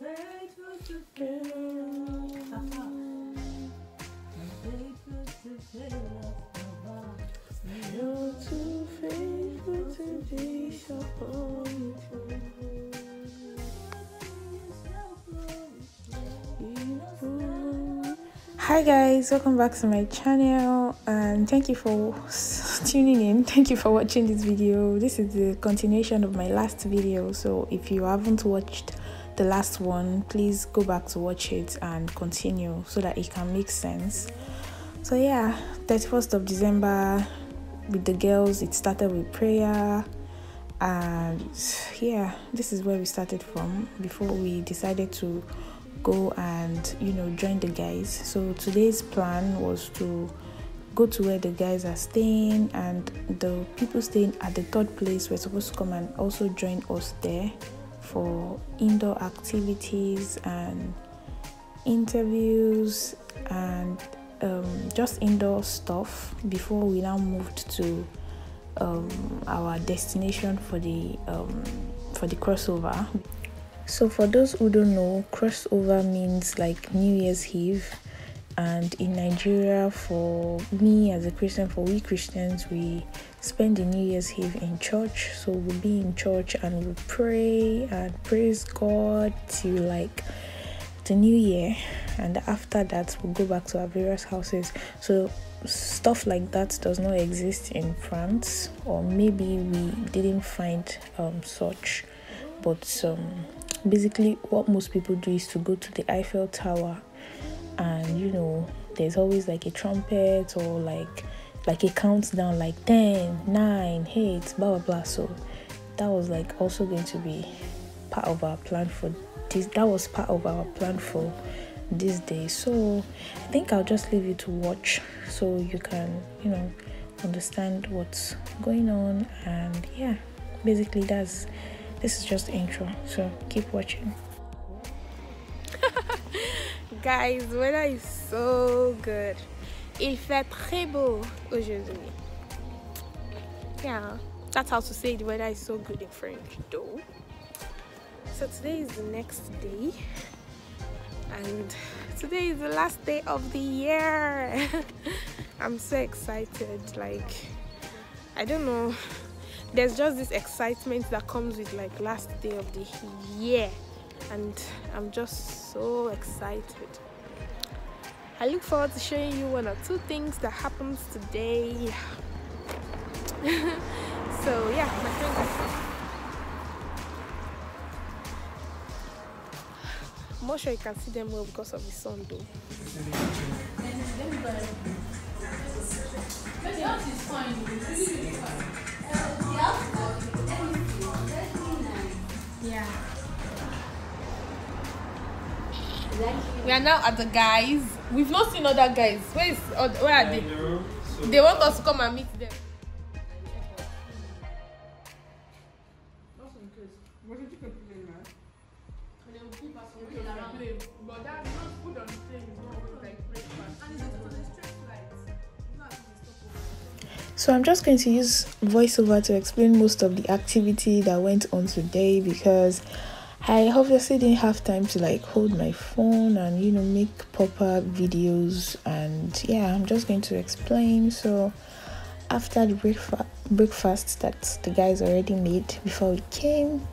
Hi guys, welcome back to my channel and thank you for tuning in. Thank you for watching this video. This is the continuation of my last video. So if you haven't watched the last one, please go back to watch it and continue so that it can make sense. So yeah, 31st of December with the girls, it started with prayer. And yeah, this is where we started from before we decided to go and you know join the guys. So today's plan was to go to where the guys are staying and the people staying at the third place were supposed to come and also join us there for indoor activities and interviews and um, just indoor stuff before we now moved to um, our destination for the um, for the crossover. So, for those who don't know, crossover means like New Year's Eve, and in Nigeria, for me as a Christian, for we Christians, we spend the New Year's Eve in church. So, we'll be in church and we'll pray and praise God till like the new year, and after that, we'll go back to our various houses. So, stuff like that does not exist in France, or maybe we didn't find um, such, but um, basically what most people do is to go to the Eiffel Tower and you know there's always like a trumpet or like like a countdown like 10 9 8 blah blah blah. So that was like also going to be part of our plan for this that was part of our plan for this day. So i think i'll just leave you to watch so you can you know understand what's going on. And yeah basically that's this is just intro. So keep watching guys weather is so good. Il fait très beau aujourd'hui. Yeah that's how to say the weather is so good in french though. So today is the next day and today is the last day of the year. I'm so excited like i don't know. There's just this excitement that comes with like last day of the year and i'm just so excited i look forward to showing you one or two things that happens today so yeah my I'm not sure you can see them well because of the sun though. Yeah. We are now at the guys. We've not seen other guys. Where is where are they? They want us to come and meet them. So I'm just going to use voiceover to explain most of the activity that went on today because I obviously didn't have time to like hold my phone and you know make proper videos and yeah I'm just going to explain. So after the breakfast breakfast that the guys already made before we came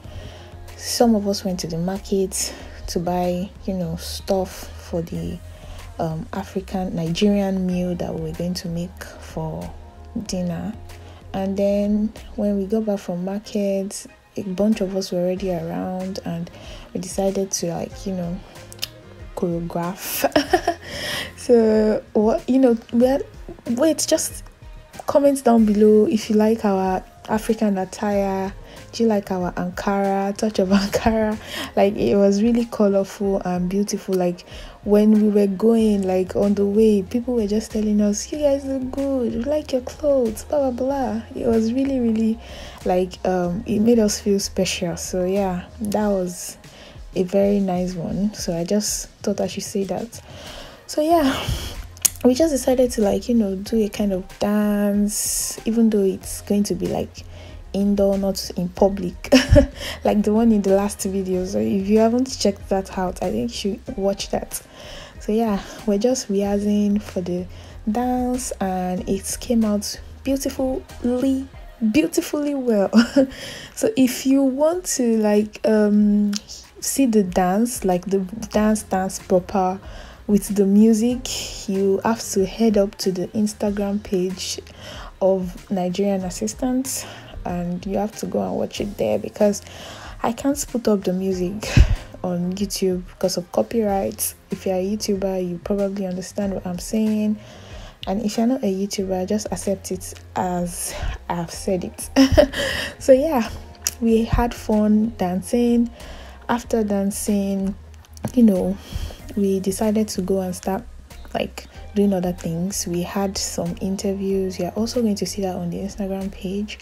some of us went to the market to buy you know stuff for the um, African Nigerian meal that we we're going to make for dinner. And then when we got back from market a bunch of us were already around and we decided to like you know choreograph. So what you know well wait just comments down below if you like our african attire do you like our ankara touch of ankara? Like it was really colorful and beautiful. Like when we were going like on the way people were just telling us you guys look good. We like your clothes. Blah blah blah. It was really really like um it made us feel special. So yeah that was a very nice one. So i just thought i should say that. So yeah we just decided to like you know do a kind of dance even though it's going to be like indoor not in public. Like the one in the last video. So if you haven't checked that out i think you should watch that. So yeah we're just rehearsing for the dance and it came out beautifully beautifully well. So if you want to like um see the dance like the dance dance proper with the music you have to head up to the instagram page of nigerian assistants and you have to go and watch it there because i can't put up the music on youtube because of copyright if you're a youtuber you probably understand what i'm saying. And if you're not a youtuber just accept it as i've said it. So yeah we had fun dancing. After dancing you know we decided to go and start like doing other things. We had some interviews. You're also going to see that on the instagram page.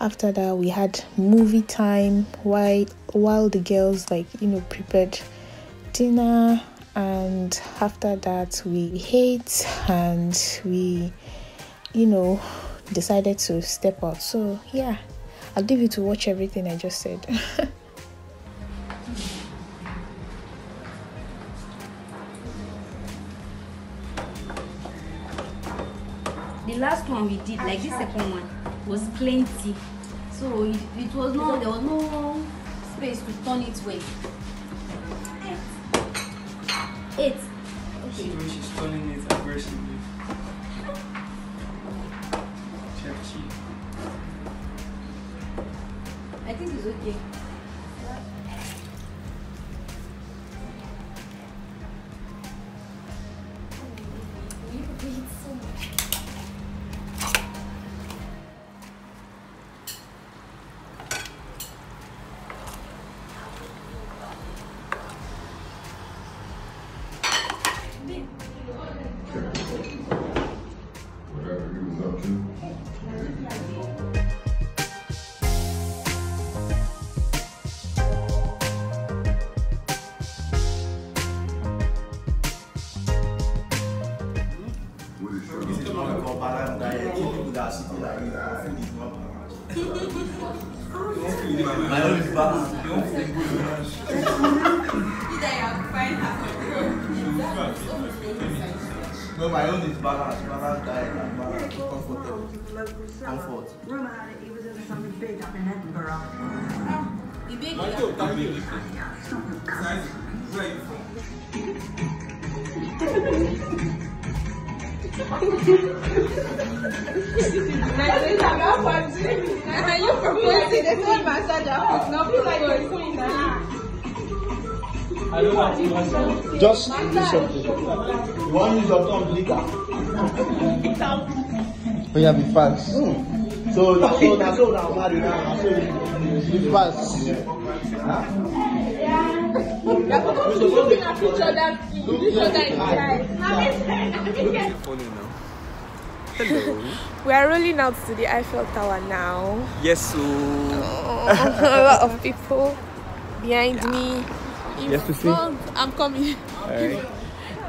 After that we had movie time while while the girls like you know prepared dinner. And after that we ate and we you know decided to step out. So yeah i'll leave you to watch everything i just said the last one we did like this second one was plenty. So it, it was no there was no space to turn it well. Eight. See when she's turning it aggressively. Check cheek. i think it's okay No, my own is balanced. Balanced diet and balanced. Comfortable. Comfort. Rumor had it was in something big up in Edinburgh. Just do something. You want to use your tongue liquor. When you be fast. So that's so that's so now marry now. So you be fast. Falling now. Hello. We are rolling out to the Eiffel Tower now. yes, so. Oh, a lot of people behind me. In Yes, to see. front, I'm coming. Alright.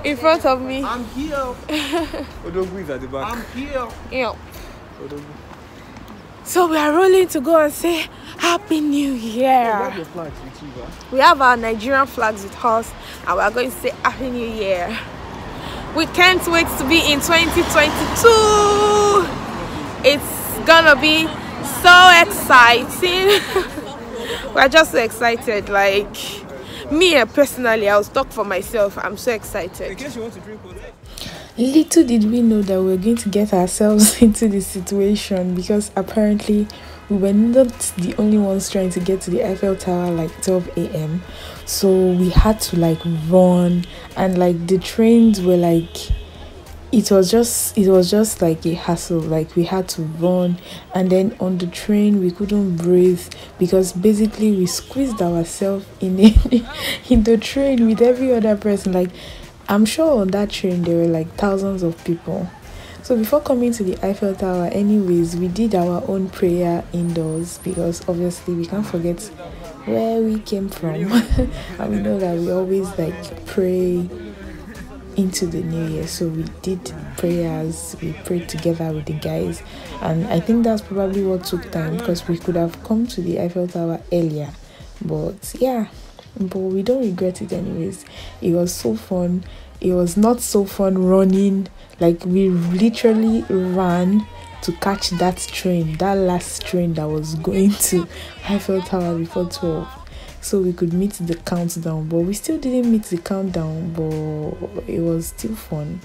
In front of me. I'm here. Odogu is at the back. I'm here. Yeah. Odogu. So we are rolling to go and say Happy New You have Year. with you? We have our Nigerian flags with us and we are going to say Happy New Year. We can't wait to be in 2022. It's gonna be so exciting. We're just so excited. Like me eh, personally, I'll talk for myself. I'm so In excited. case you want to drink water. Little did we know that we were going to get ourselves into this situation because apparently we were not the only ones trying to get to the Eiffel Tower like 12 a.m. So we had to like run and like the trains were like it was just it was just like a hassle like we had to run and then on the train we couldn't breathe because basically we squeezed ourselves in a, in the train with every other person like i'm sure on that train there were like thousands of people so before coming to the eiffel tower anyways we did our own prayer indoors because obviously we can't forget where we came from and we know that we always like pray into the new year. So we did prayers, we prayed together with the guys, and I think that's probably what took time because we could have come to the Eiffel Tower earlier. But yeah, but we don't regret it anyways. It was so fun. It was not so fun running, like we literally ran to catch that train, that last train that was going to Eiffel Tower before 12 so we could meet the countdown but we still didn't meet the countdown but it was still fun.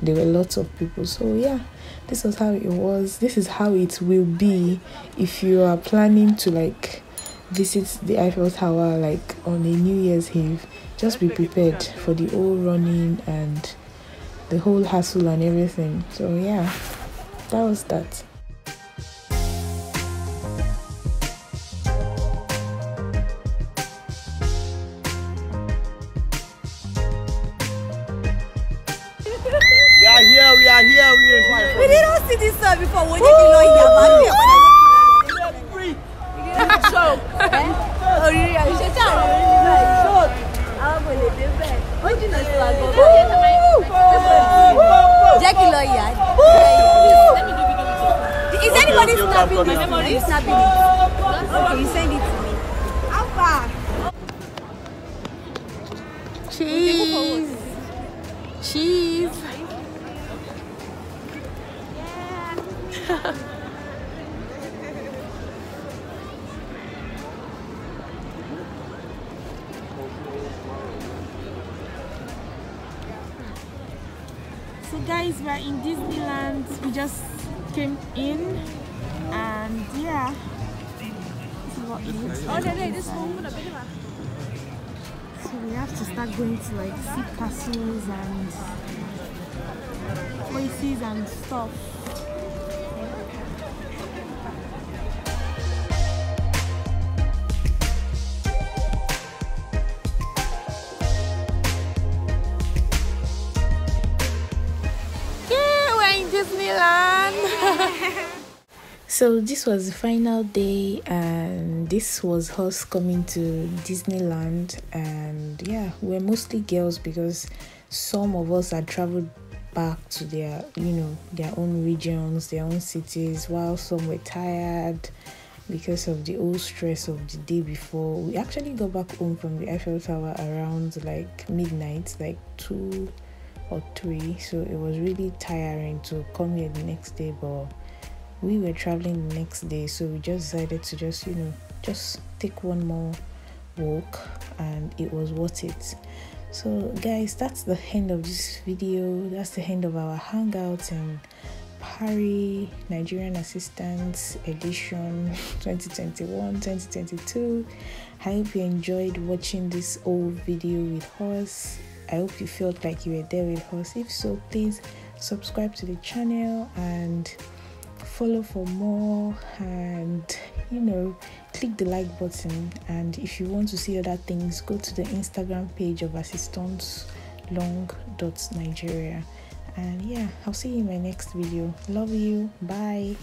There were lots of people. So yeah this was how it was. This is how it will be if you are planning to like visit the eiffel tower like on a new year's eve just be prepared for the whole running and the whole hassle and everything so yeah that was that We are here, we are here, we are here. We didn't see this one before. Wọ́n jẹ́ kí n àwọn kò lè dé bẹ́ẹ̀. Ó jìnnà sí wa gan. Jẹ́ kí n lọ yà. Is anybody Okay, okay, snapping I'm it? coming. Are you snapping it? Okay, you send it to me. How far? Cheese. Cheese. So guys, we're in Disneyland. We just came in and yeah. Oh, this is what it looks like. So we have to start going to like sea castles and places and stuff. So this was the final day, and this was us coming to Disneyland. And yeah, we're mostly girls because some of us had traveled back to their, you know, their own regions, their own cities, while some were tired because of the old stress of the day before. We actually got back home from the Eiffel Tower around like midnight, like two or three. So it was really tiring to come here the next day, but we were traveling the next day so we just decided to just you know just take one more walk and it was worth it so guys that's the end of this video that's the end of our hangout and Parry Nigerian Assistants Edition 2021 2022. I hope you enjoyed watching this old video with us. I hope you felt like you were there with us. If so, please subscribe to the channel and follow for more and you know click the like button. And if you want to see other things go to the instagram page of assistance long dot nigeria. And yeah i'll see you in my next video. Love you. Bye